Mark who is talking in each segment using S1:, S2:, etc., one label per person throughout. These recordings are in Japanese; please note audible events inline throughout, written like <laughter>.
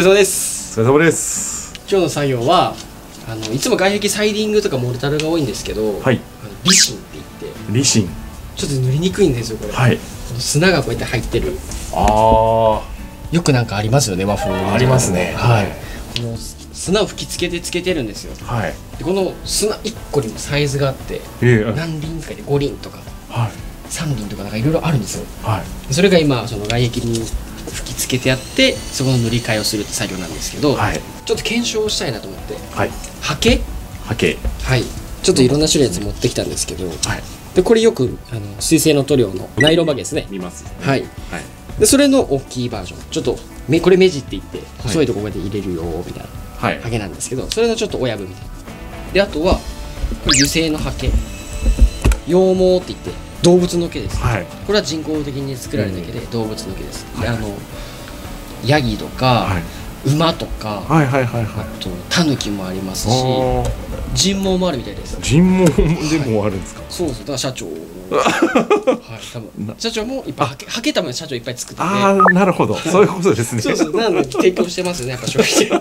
S1: れ様です。
S2: お疲れ様です。
S1: 今日の作業はあのいつも外壁サイディングとかモルタルが多いんですけど、
S2: はい。
S1: あのリシンって言って
S2: リシン。
S1: ちょっと塗りにくいんですよこれ、
S2: はい。
S1: この砂がこうやって入ってる。
S2: ああ
S1: よくなんかありますよね和風。
S2: ありますね。
S1: はい。この砂を吹きつけてつけてるんですよ。
S2: はい。
S1: でこの砂1個にもサイズがあって
S2: ええ。
S1: 何輪かで5輪とか
S2: はい。
S1: 3輪とかなんかいろいろあるんですよ。
S2: はい。
S1: それが今その外壁に吹きつけてやってそこの塗り替えをするって作業なんですけど、
S2: はい。
S1: ちょっと検証したいなと思って。
S2: はい。
S1: ハケ
S2: 波形
S1: はい。ちょっといろんな種類のやつ持ってきたんですけど
S2: はい。
S1: でこれよくあの水性の塗料のナイロンバゲですね。
S2: 見ます
S1: はい。
S2: はい。
S1: でそれの大きいバージョン。ちょっとめこれ目地って言って細いところで入れるよみたいな
S2: はい。
S1: なんですけどそれのちょっと親分みたいな。であとは油性のハケ羊毛って言って動物の毛です、
S2: はい。
S1: これは人工的に作られた毛で動物の毛です、
S2: はい。
S1: であのヤギとか、
S2: はい。
S1: 馬とか、
S2: はいはいはい
S1: あ
S2: はい。
S1: とタヌキもありますし
S2: ああ
S1: 人毛もあるみたいです。
S2: 尋問でもあるんですか？
S1: そうですだから社長。<laughs> はい。多分
S2: な。
S1: 社長もいっぱいはけはけた分社長いっぱい作ってて。
S2: ああなるほど。そういうことですね。
S1: そうそう。なんで提供してますよねやっぱ消費者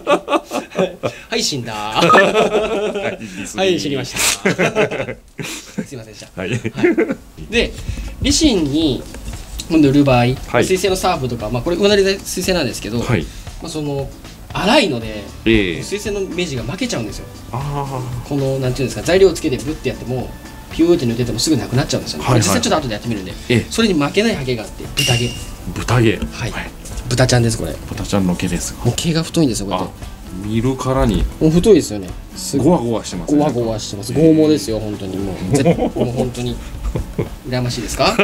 S1: はい死んだ。はい。知りました。すいませんでした。
S2: はい。
S1: はい、でリシンに塗る場合、
S2: はい。
S1: 水性のサーフとか、まあ、これうなりで水性なんですけど、
S2: はい。
S1: まあ、その粗いので
S2: ええ。
S1: 水性の目地が負けちゃうんですよ。
S2: あ
S1: このなんていうんですか材料をつけてブッてやってもピューって塗っててもすぐなくなっちゃうんですよね、
S2: はいはい。
S1: 実際ちょっと後でやってみるんで
S2: ええ。
S1: それに負けないハゲがあって豚毛。
S2: あ豚毛。
S1: はい。豚ちゃんですこれ。も
S2: 豚ちゃんの毛です
S1: う毛が太いんですよこうやっ
S2: あ見るからに。
S1: てもう太いですよね。すごい。
S2: ゴワゴワしてます
S1: ゴワゴワしてます。剛毛ですよ本当に。もう。ぜもう本当に羨ましいですか？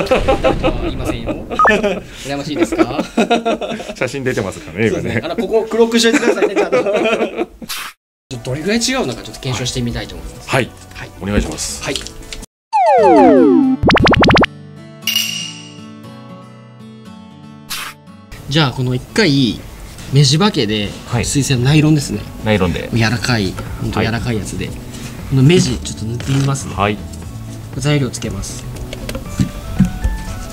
S1: いませんよ羨ましいですか？
S2: 写真出てますからね
S1: ね。
S2: 今ね
S1: あのここ黒くしといてくださいねちゃんと。どれぐらい違うのかちょっと検証してみたいと思います。
S2: はい
S1: はい。
S2: お願いします
S1: はい。じゃあこの一回目地ばけで
S2: はい
S1: 水性のナイロンですね。
S2: ナイロンで
S1: 柔らかい本当
S2: はい
S1: 柔らかいやつで、この目地ちょっと塗ってみますね。
S2: はい
S1: 材料つけます。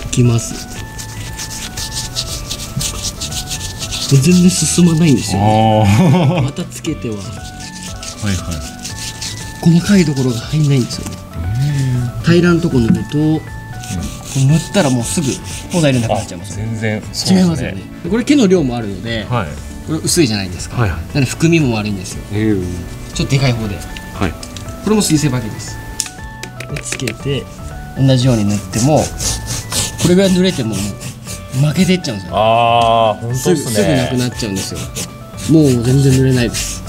S1: いきます。全然進まないんですよ、ね。<laughs> またつけては。
S2: はいはい。
S1: 細かいところが入んないんですよね。平らんとこ塗ると、こう塗ったらもうすぐもう材料なくなっちゃいますよね。
S2: 全然
S1: 違いますよね。でこれ毛の量もあるので、
S2: はい。
S1: これ薄いじゃないですか、
S2: はいはい。
S1: なので含みも悪いんですよ。
S2: ええ
S1: ちょっとでかい方で。
S2: はい。
S1: これも水性バケです。でつけて同じように塗ってもこれぐらい塗れてももう負けていっちゃうんですよ。
S2: ああ本当
S1: すぐ
S2: ですね
S1: すぐなくなっちゃうんですよ。もう全然塗れないです。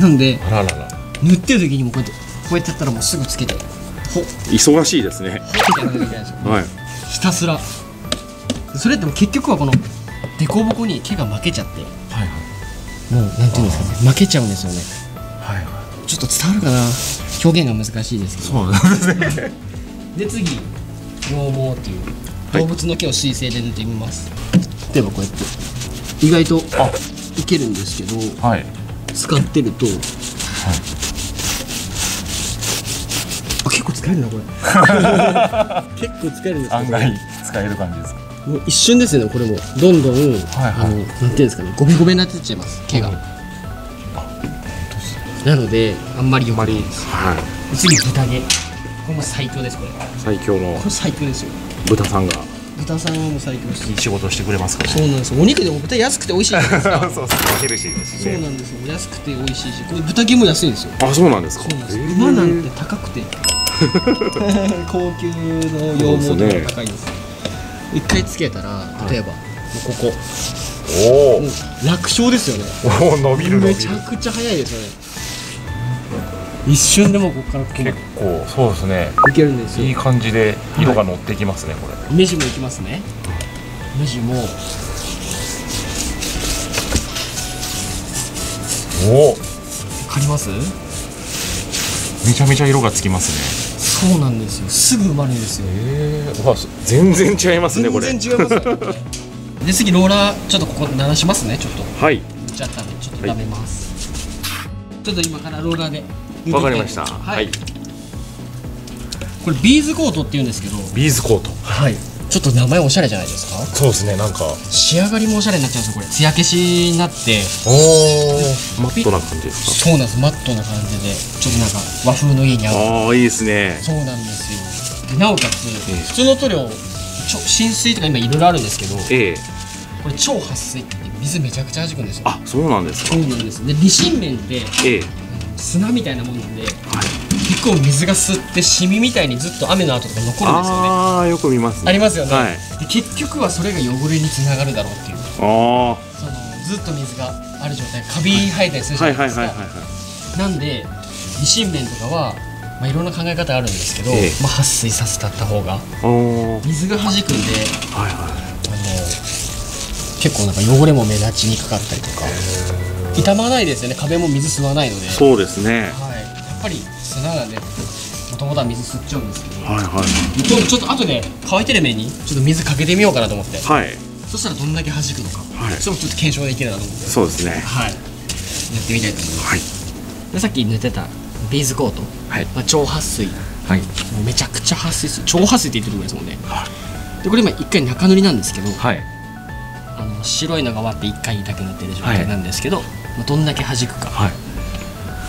S1: なんで
S2: あららら。
S1: 塗ってる時にもこうやってこうやってやったらもうすぐつけてほっ。
S2: 忙しいですね。
S1: ほってやらなきゃいけないんですよ
S2: はい。
S1: ひたすら。それっても結局はこの凸凹に毛が負けちゃって。
S2: はい。
S1: もうなんていうんですかね。負けちゃうんですよね。
S2: はいはい。
S1: ちょっと伝わるかな表現が難しいですけど。
S2: そうなんですね。
S1: で次羊毛っていう
S2: はい。
S1: 動物の毛を水性で塗ってみます、例えばこうやって。意外と
S2: あ。
S1: いけるんですけど
S2: はい。
S1: 使ってると、あ結構使えるなこれ。<laughs> 結構使えるんです
S2: 案外使える感じですか。
S1: もう一瞬ですよねこれも。どんどん、
S2: はい
S1: あのなんていうんですかねゴベゴベになってっちゃいます毛が、なのであんまりよくないです。
S2: はい。
S1: 次豚毛。これも最強ですこれ。こ
S2: 最強の。
S1: れ最強ですよ。
S2: 豚さんが。
S1: 豚さんはもう最強です。
S2: いい仕事をしてくれますから
S1: そうなんですよ。お肉でも豚安くて美味しいじゃないですか <laughs>
S2: そうそうヘルシーです
S1: そうなんですよ。安くて美味しいしこれ豚毛も安いんですよ。
S2: あそうなんですか。
S1: そうなんです馬なんて高くて。<laughs> 高級の羊毛とか高いんです。よ一回つけたら例えば、もうここ。
S2: お
S1: もう楽勝ですよね。
S2: おお伸びる伸びる。
S1: めちゃくちゃ早いですよね一瞬でもここから
S2: 結構そうですね。
S1: いけるんですよ。
S2: いい感じで色が乗ってきますねこれ
S1: 目地もいきますね。目地も。
S2: お。お
S1: わかります？
S2: めちゃめちゃ色がつきますね。
S1: そうなんですよ。すぐ埋まるんですよ。
S2: ええわ全然違いますねこれ。
S1: 全然違います。よ <laughs> で次ローラーちょっとここ鳴らしますねちょっと。
S2: はい。
S1: 塗っちゃったんでちょっと舐めます、ちょっと今からローラーで
S2: わかりました。
S1: は、
S2: はい。い
S1: これビーズコートって言うんですけど。
S2: ビーズコート。
S1: はい。ちょっと名前おしゃれじゃないですか？
S2: そうですねなんか。
S1: 仕上がりもおしゃれになっちゃうんですよこれ。艶消しになって。
S2: おおマットな感じです
S1: そうなんですマットな感じで。ちょっとなんか和風の家に合う。
S2: かああいいですね。
S1: そうなんですよ。でなおかつ、
S2: ええ。
S1: 普通の塗料ちょ浸水とか今いろいろあるんですけど。
S2: ええ。
S1: これ超撥水って水めちゃくちゃ弾くんですよ。
S2: あそうなんですか。
S1: そうなんです。で微芯面って
S2: ええ
S1: 砂みたいなもんなんで
S2: はい
S1: 結構水が吸ってシミみたいにずっと雨の後とか残るんですよね。
S2: ああよく見ますね。
S1: ありますよね、
S2: はい。
S1: で結局はそれが汚れにつながるだろうっていう。
S2: あ
S1: そのずっと水がある状態カビ生えたりする
S2: あ
S1: じゃないですか、
S2: はいはいはいはいはい。
S1: なんで微芯面とかは、まあ、いろんな考え方あるんですけど、
S2: ええ。
S1: まあ、撥水させたった方が水が弾くんで
S2: はいはい。
S1: あの結構なんか汚れも目立ちにくかったりとか傷まないですよね。壁も水吸わないので、
S2: そうですね。
S1: はい、やっぱり砂がねもともとは水吸っちゃうんですけど、
S2: はいはい。
S1: ちょちょっと後で乾いてる面にちょっと水かけてみようかなと思って。
S2: はい。
S1: そしたらどんだけ弾くのか、
S2: はい。
S1: それもちょっと検証できるなと思って。
S2: そうですね。
S1: はい。やってみたいと思います。
S2: はい。
S1: でさっき塗ってたビーズコート、
S2: はい。
S1: まあ、超撥水。も
S2: はい、
S1: うめちゃくちゃ撥水する。超撥水って言ってるぐらいですもんね。でこれ今一回中塗りなんですけど、
S2: はい、
S1: あの白いのが終わって一回だけ塗ってる状態なんですけど、まあ、どんだけ弾くか、
S2: はい。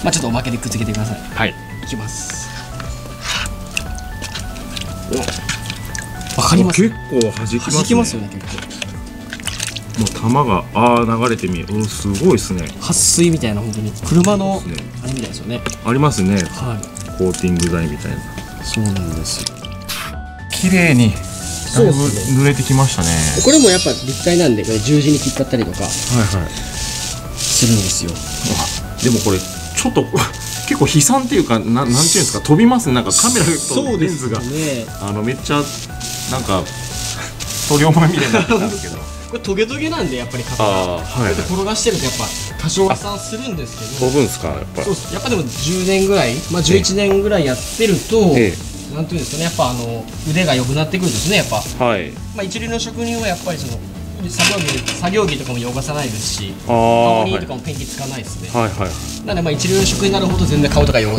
S1: まあ、ちょっとおまけでくっつけてください。
S2: はい。
S1: いきます。わかります？
S2: 結構弾きますね。
S1: 弾きますよね結構。
S2: もう玉がああ流れてみる。うんすごいですね。
S1: 撥水みたいな本当に。車のあれみたいですよね。
S2: ありますね。
S1: はい。
S2: コーティング剤みたいな。
S1: そうなんです。よ
S2: 綺麗にだいぶ
S1: そうですね。
S2: 濡れてきましたね。
S1: これもやっぱ立体なんでこれ十字に切っちゃったりとか。
S2: はいはい
S1: するんですよ。
S2: あでもこれちょっと結構悲惨っていうかななんていうんですか飛びますね。なんかカメラとレンズが、
S1: ね。
S2: あのめっちゃなんか塗料まみれになってたんですけど。<laughs>
S1: これトゲトゲなんでやっぱり型が
S2: はい、はい、
S1: 転がしてるとやっぱ多少破産するんですけど。
S2: 飛ぶんすかやっぱ。
S1: そうやっぱでも10年ぐらい、まあ、11年ぐらいやってると、
S2: え
S1: なんていうんですかねやっぱあの腕が良くなってくるんですねやっぱ、
S2: えはい。
S1: まあ、一流の職人はやっぱりその作業着作業着とかも汚さないですし顔にとかもペンキつかないですね、
S2: はい。はい
S1: なんでまあ一流の職人になるほど全然顔とか汚さない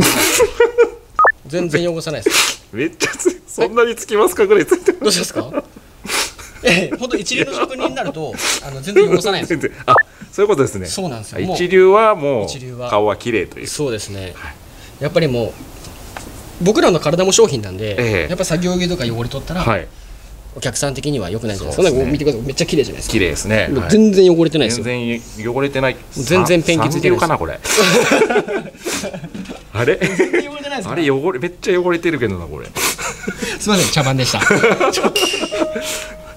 S1: 全然汚さないです。
S2: めっちゃつそんなにつきますかぐらいついて
S1: どうしたんですか？ええ本当一流の職人になるとあの全然汚さないんです。<laughs>
S2: あそういうことですね。
S1: そうなんですよ。
S2: 一流はもう顔は綺麗という。
S1: そうですね、やっぱりもう僕らの体も商品なんで、
S2: ええ。
S1: やっぱ作業着とか汚れとったら、
S2: はい
S1: お客さん的には良くないじゃないですか
S2: ね
S1: 見てください。めっちゃ綺麗じゃないですか。
S2: 綺麗ですね、
S1: 全然汚れてないですよ、
S2: 全然汚れてない。
S1: 全然ペンキついてないです
S2: 三流かなこれ。<laughs> あれ？
S1: 全然汚れてないですか
S2: あれ汚れめっちゃ汚れてるけどなこれ。
S1: すみません茶番でした。<laughs>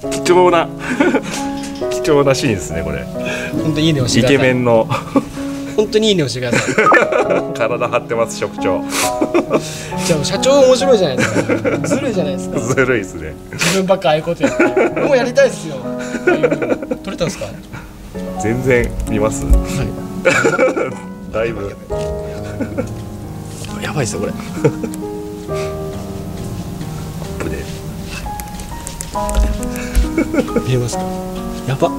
S2: 貴重な貴重なシーンですねこれ。
S1: 本当にいいね押して
S2: イケメンの
S1: 本当にいいね押してください。<laughs>
S2: 体張ってます職長。
S1: じゃあ社長面白いじゃないですか。ずるいじゃないですか。
S2: ずるいですね。
S1: 自分ばっかああいうことやって。もうやりたいですよ。ああいうの撮れたんですか？
S2: 全然見ます。
S1: はい。
S2: だいぶ。
S1: やばいですよこれ。
S2: アップで
S1: 見えますか？やば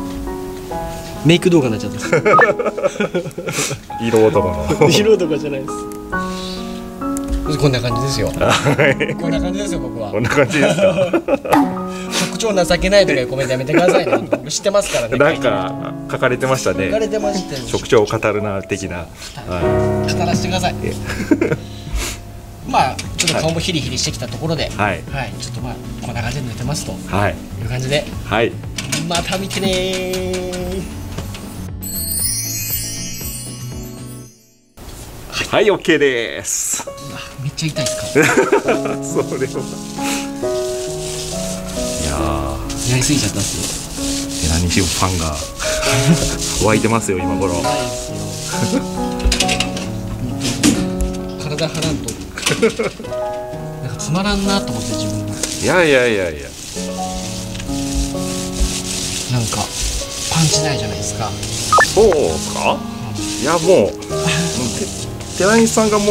S1: メイク動画になっちゃった。
S2: 色男の。
S1: 色とかじゃないです。こんな感じですよ。
S2: はい。
S1: こんな感じですよ僕は。
S2: こんな感じですか
S1: 職長情けないとかいうコメントやめてくださいね。僕知ってますからね。
S2: なんか書かれてました
S1: 書かれ
S2: ね
S1: てましたよ。
S2: 職長を語るな的な。は
S1: 語らせてください。
S2: え。<laughs>
S1: まあちょっと顔もヒリヒリしてきたところで。
S2: いはい。
S1: はい。ちょっとまあこんな感じで寝てますと。い
S2: はい、
S1: う感じで。
S2: はい、
S1: また見てね
S2: はい OK です。
S1: うわめっちゃ痛いですか。<laughs>
S2: それをいやー。
S1: やりすぎちゃったっす
S2: 寺西ファンが。<laughs> 湧いてますよ今頃。
S1: よないですよ。体張らんと。なんかつまらんなと思って自分が。
S2: いやいやいやいや。
S1: なんかパンチないじゃないですか。
S2: そうか？いやもう寺西さんがもう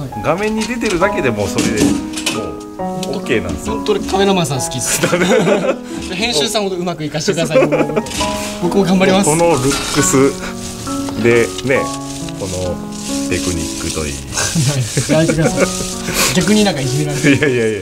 S1: はい
S2: 画面に出てるだけでもうそれでもう OK なんですよ。
S1: 本当にカメラマンさん好きっす。<laughs> 編集さんほどうまくいかしてください。僕も頑張ります。
S2: このルックスでねこのテクニックとい
S1: い。<laughs> 逆になんかいじめられて
S2: いやいやいや